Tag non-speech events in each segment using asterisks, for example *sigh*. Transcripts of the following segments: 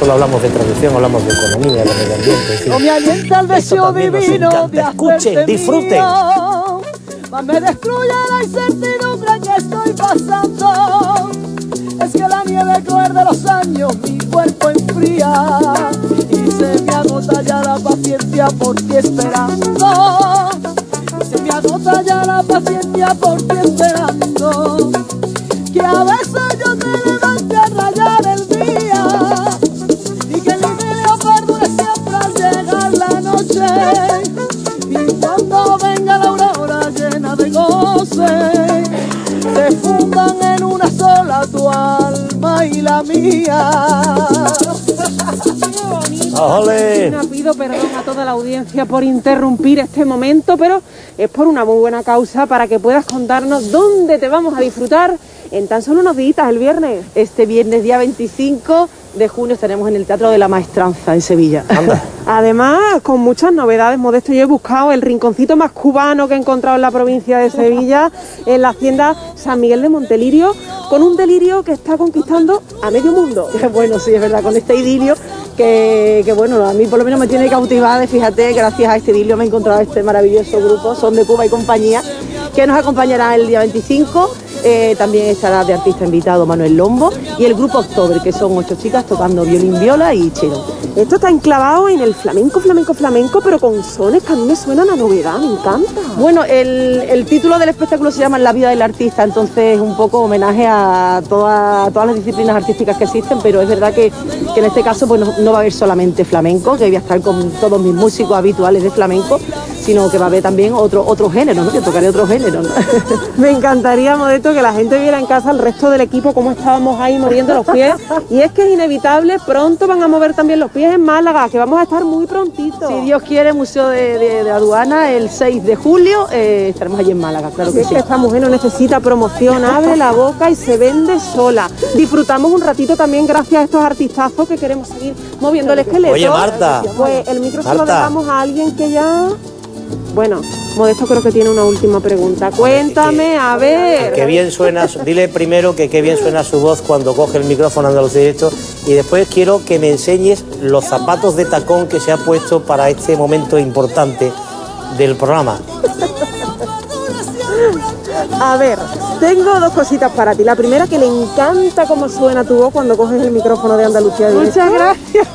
solo hablamos de tradición, hablamos de economía, de medio ambiente. en fin. No me alienta el deseo divino de Escuchen, disfruten. Mas me destruye la incertidumbre que estoy pasando. Es que la nieve cruel de los años mi cuerpo enfría y se me agota ya la paciencia por ti esperando. Se me agota ya la paciencia por ti esperando. Que a veces yo te mía ¡Ole! Pido perdón a toda la audiencia por interrumpir este momento, pero es por una muy buena causa para que puedas contarnos dónde te vamos a disfrutar en tan solo unos días el viernes. Este viernes día 25 de junio estaremos en el Teatro de la Maestranza en Sevilla. Anda. *laughs* Además, con muchas novedades, Modesto, yo he buscado el rinconcito más cubano que he encontrado en la provincia de Sevilla, en la hacienda San Miguel de Montelirio, con un delirio que está conquistando a medio mundo. *laughs* Bueno, sí, es verdad, con este idilio que, que, bueno, a mí por lo menos me tiene cautivada, fíjate, gracias a este idilio me he encontrado este maravilloso grupo, Son de Cuba y compañía, que nos acompañará el día 25. Eh, también estará de artista invitado Manuel Lombo y el grupo October, que son ocho chicas tocando violín, viola y chelo. Esto está enclavado en el flamenco, flamenco, flamenco, pero con sones que a mí me suenan a novedad, me encanta. Bueno, el, el título del espectáculo se llama La vida del artista, entonces es un poco homenaje a toda- todas las disciplinas artísticas que existen, pero es verdad que, que en este caso pues no va a haber solamente flamenco, que voy a estar con todos mis músicos habituales de flamenco, sino que va a haber también otro, otro género, ¿no? que tocaré otro género. ¿no? *laughs* Me encantaría, Modesto, que la gente viera en casa el resto del equipo cómo estábamos ahí moviendo los pies. Y es que es inevitable, pronto van a mover también los pies en Málaga, que vamos a estar muy prontito. Si Dios quiere, Museo de, de- de Aduana, el 6 de julio eh, estaremos allí en Málaga, claro que Es sí. que esta mujer no necesita promoción, abre la boca y se vende sola. Disfrutamos un ratito también gracias a estos artistazos que queremos seguir moviendo el esqueleto. Oye, Marta. Pues el micro se lo Marta. dejamos a alguien que ya... Bueno, Modesto creo que tiene una última pregunta. Cuéntame, a ver. Que bien suena, su- dile primero que qué bien suena su voz cuando coge el micrófono Andalucía Directo y después quiero que me enseñes los zapatos de tacón que se ha puesto para este momento importante del programa. *laughs* A ver, tengo dos cositas para ti. La primera, que le encanta cómo suena tu voz cuando coges el micrófono de Andalucía Directo. Muchas gracias.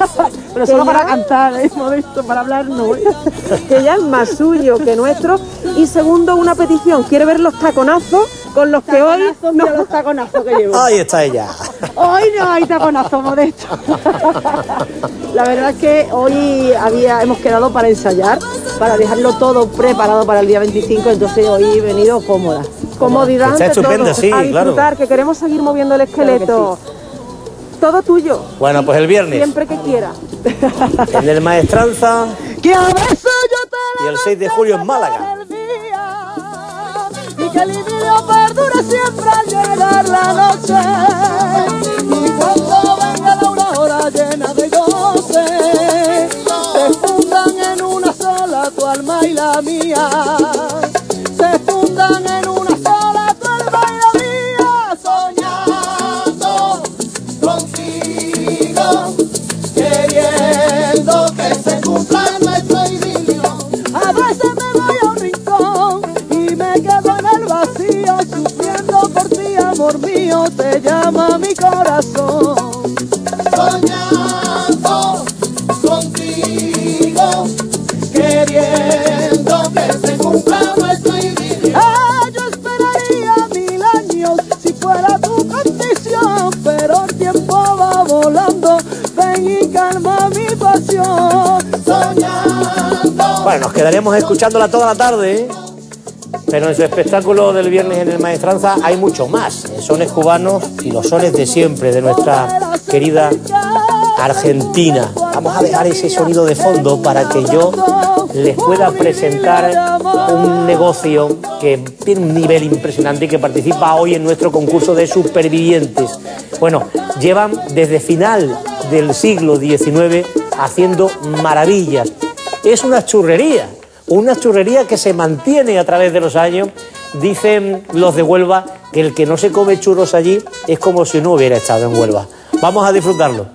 Pero solo ya- para cantar, es modesto, para hablar no. *laughs* que ya es más suyo que nuestro. Y segundo, una petición. Quiere ver los taconazos con los que hoy no los taconazos que llevo. Ahí está ella. Hoy no hay taconazo modesto. *laughs* La verdad es que hoy había, hemos quedado para ensayar, para dejarlo todo preparado para el día 25, entonces hoy he venido cómoda. comodidad Está todo. sí, a disfrutar, claro. que queremos seguir moviendo el esqueleto. Todo tuyo. Bueno, pues el viernes Siempre que quieras. *laughs* en el Maestranza. Que a veces yo te y el 6 de julio en Málaga. día y que el idilio perdure siempre al llegar la noche te llama mi corazón. Soñando contigo, queriendo que se cumpla nuestro idilio. Ah, yo esperaría mil años si fuera tu condición, pero el tiempo va volando, ven y calma mi pasión. Soñando. Bueno, nos quedaríamos escuchándola toda la tarde, ¿eh? Pero en su espectáculo del viernes en el Maestranza hay mucho más. Sones cubanos y los sones de siempre de nuestra querida Argentina. Vamos a dejar ese sonido de fondo para que yo les pueda presentar un negocio que tiene un nivel impresionante y que participa hoy en nuestro concurso de supervivientes. Bueno, llevan desde final del siglo XIX haciendo maravillas. Es una churrería, una churrería que se mantiene a través de los años. Dicen los de Huelva que el que no se come churros allí es como si no hubiera estado en Huelva. Vamos a disfrutarlo.